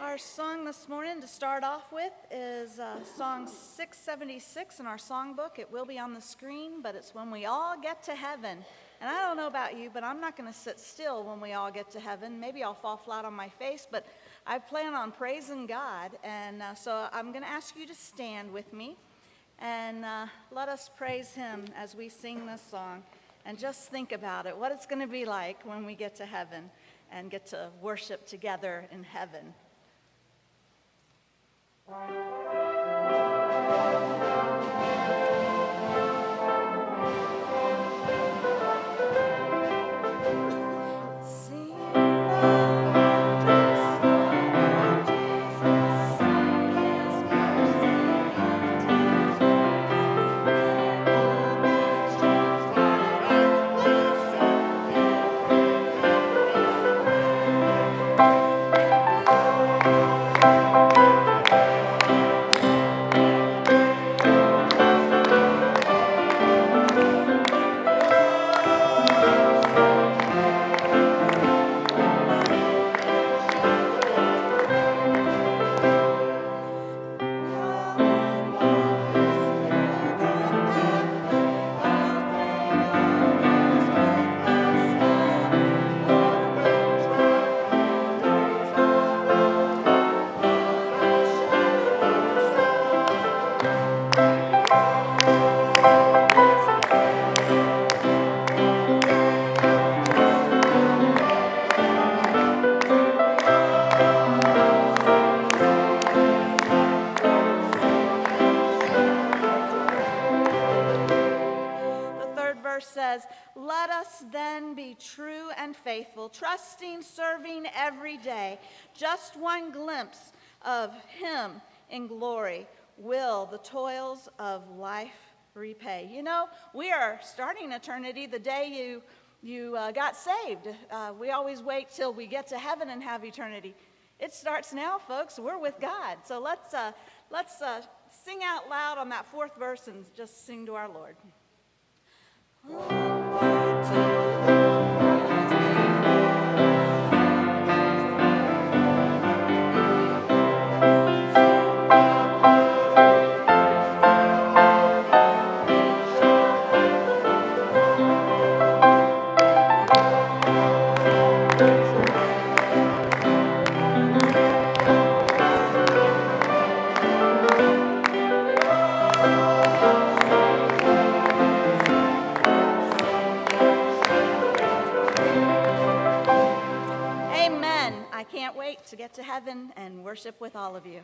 Our song this morning to start off with is uh, song 676 in our songbook. It will be on the screen, but it's When We All Get to Heaven. And I don't know about you, but I'm not going to sit still when we all get to heaven. Maybe I'll fall flat on my face, but I plan on praising God. And uh, so I'm going to ask you to stand with me and uh, let us praise Him as we sing this song. And just think about it, what it's going to be like when we get to heaven and get to worship together in heaven. Trusting, serving every day. Just one glimpse of Him in glory will the toils of life repay. You know, we are starting eternity the day you, you uh, got saved. Uh, we always wait till we get to heaven and have eternity. It starts now, folks. We're with God. So let's, uh, let's uh, sing out loud on that fourth verse and just sing to our Lord. Oh. To get to heaven and worship with all of you.